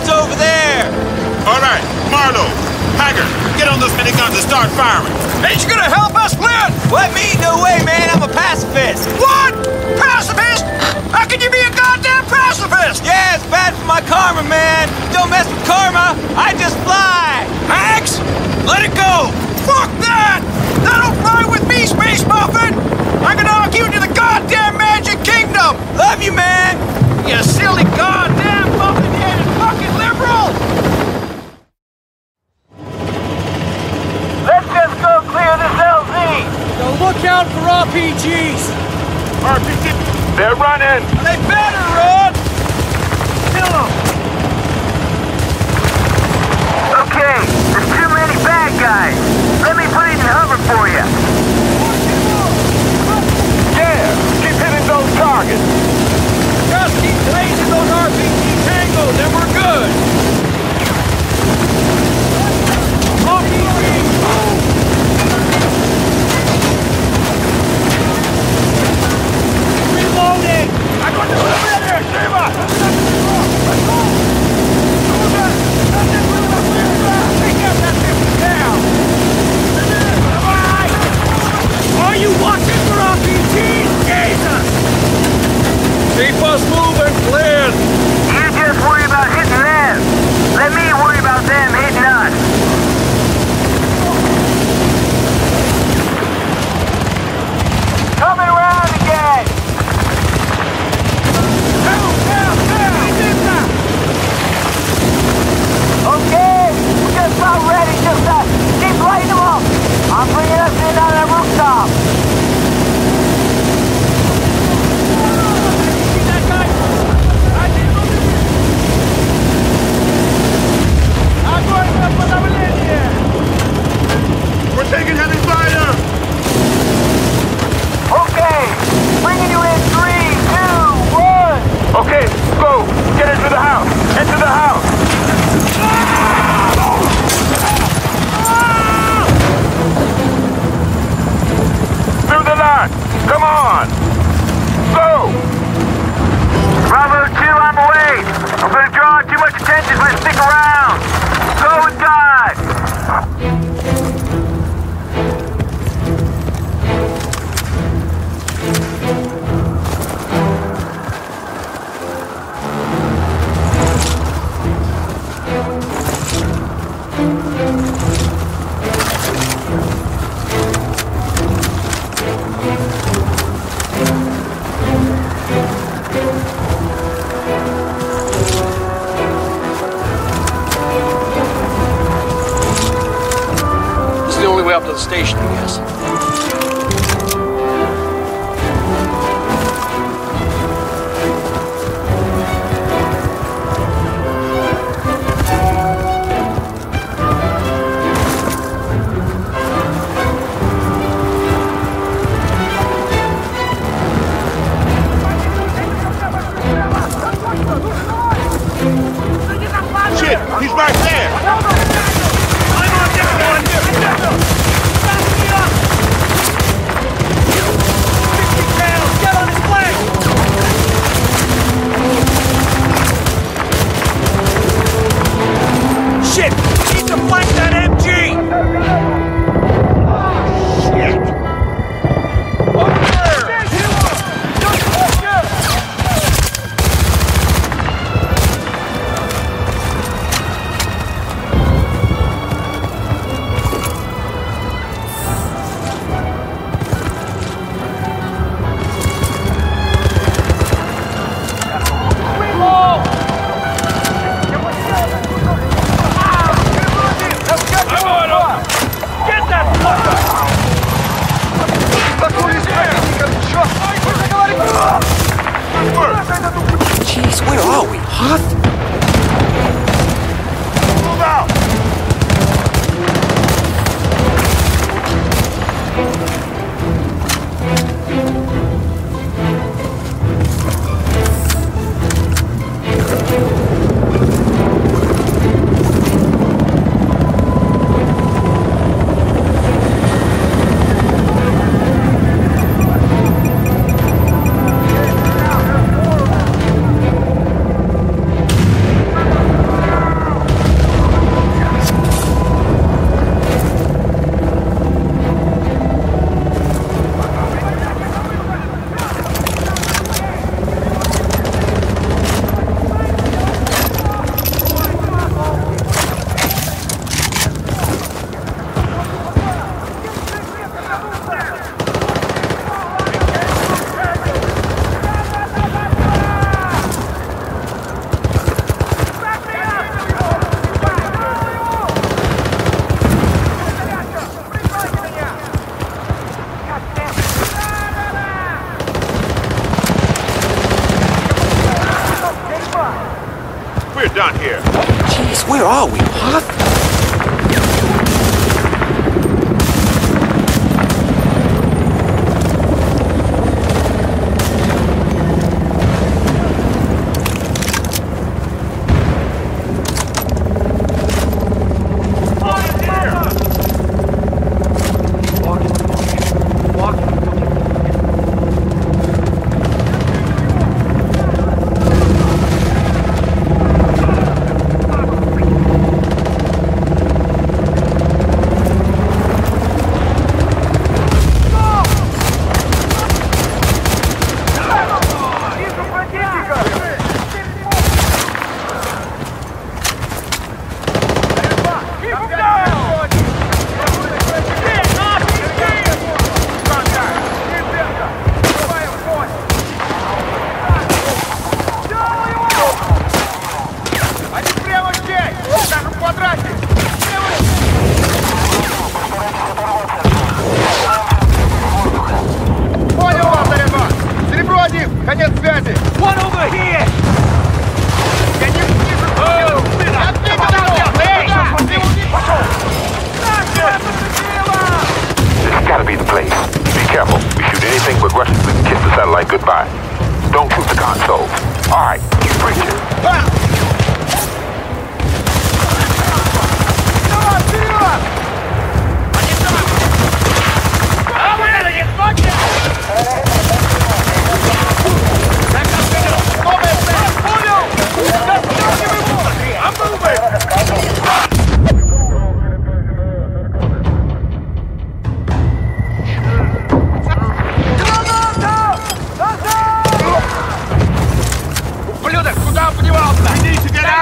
It's over there! All right, Marlowe, Haggard, get on those miniguns and start firing. Ain't you gonna help us, Flynn? What, me? No way, man. I'm a pacifist. What? Pacifist? How can you be a goddamn pacifist? Yeah, it's bad for my karma, man. Don't mess with karma. I just fly. Axe? Let it go! Fuck that! That'll fly with me, Space Muffin! I'm gonna you into the goddamn Magic Kingdom! Love you, man. You silly goddamn way up to the station, I guess. He's right there. We're done here. Jeez, where are we?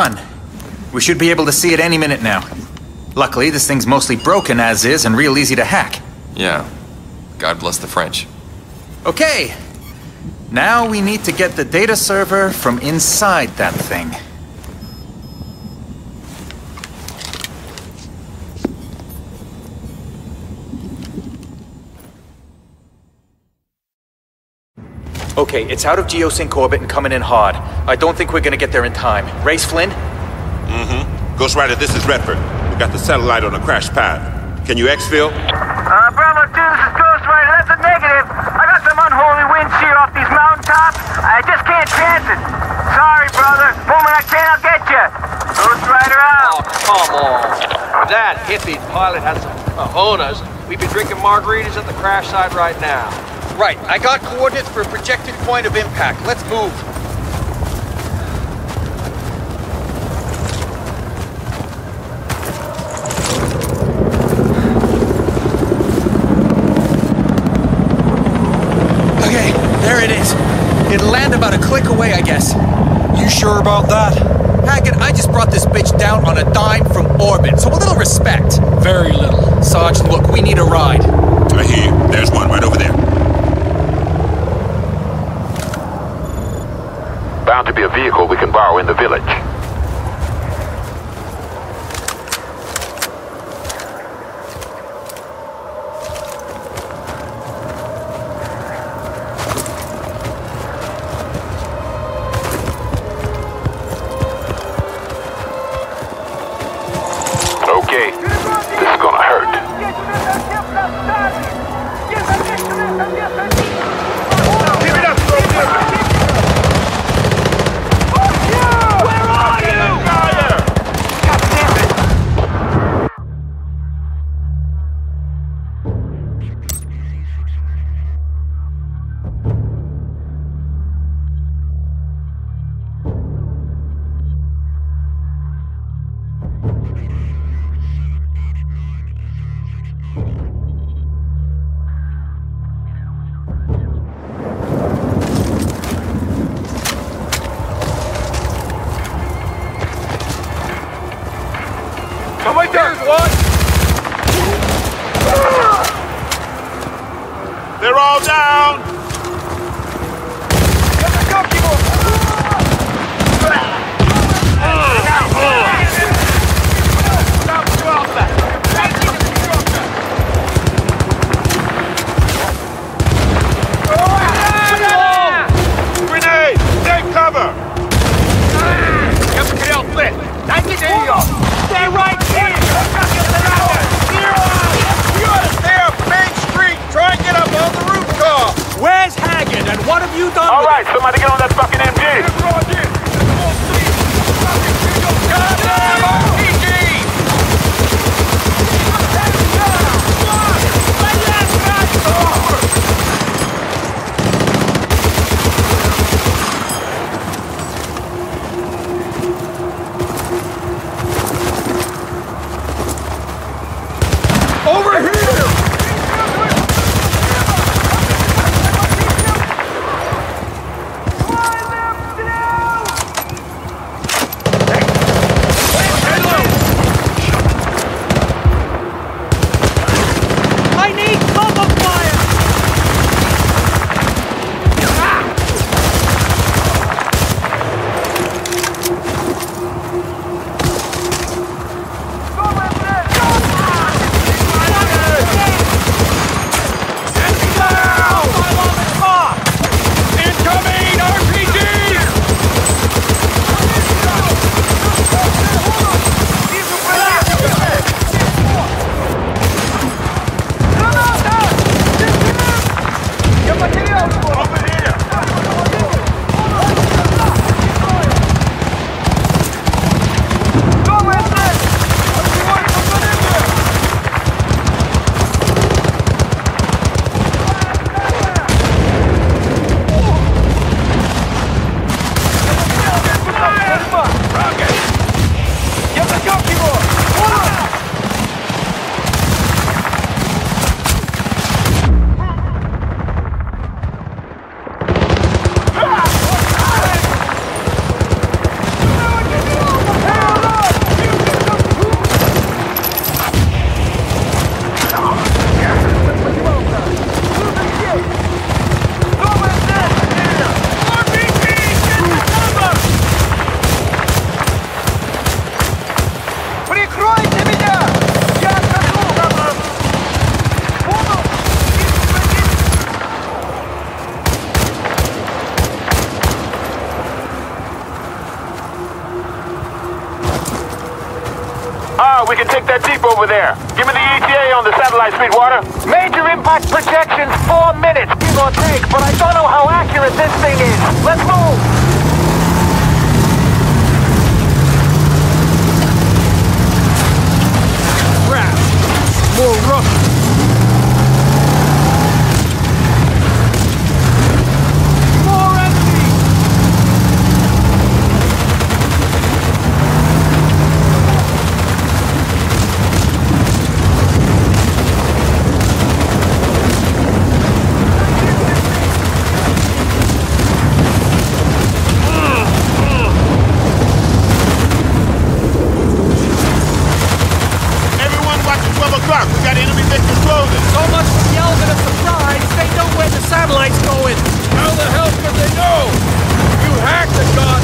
Done. We should be able to see it any minute now. Luckily, this thing's mostly broken as is and real easy to hack. Yeah. God bless the French. Okay. Now we need to get the data server from inside that thing. Okay, it's out of geosync orbit and coming in hard. I don't think we're gonna get there in time. Race Flynn? Mm-hmm. Ghost Rider, this is Redford. We got the satellite on a crash pad. Can you exfil? Uh, Bravo 2, this is Ghost Rider. That's a negative. I got some unholy wind shear off these mountaintops. I just can't chance it. Sorry, brother. Moment I can, I'll get you. Ghost Rider out. Oh, come on. That hippie pilot has some cojones. We'd be drinking margaritas at the crash site right now. Right, I got coordinates for a projected point of impact. Let's move. Okay, there it is. It'll land about a click away, I guess. You sure about that? Haggard, I just brought this bitch down on a dime from orbit, so a little respect. Very little. Sarge, look, we need a ride. I hear you. There's one right over there. Bound to be a vehicle we can borrow in the village. Take that deep over there. Give me the ETA on the satellite, Sweetwater. Major impact projections, four minutes, give or take, but I don't know how accurate this thing is. Let's move! more rough the God.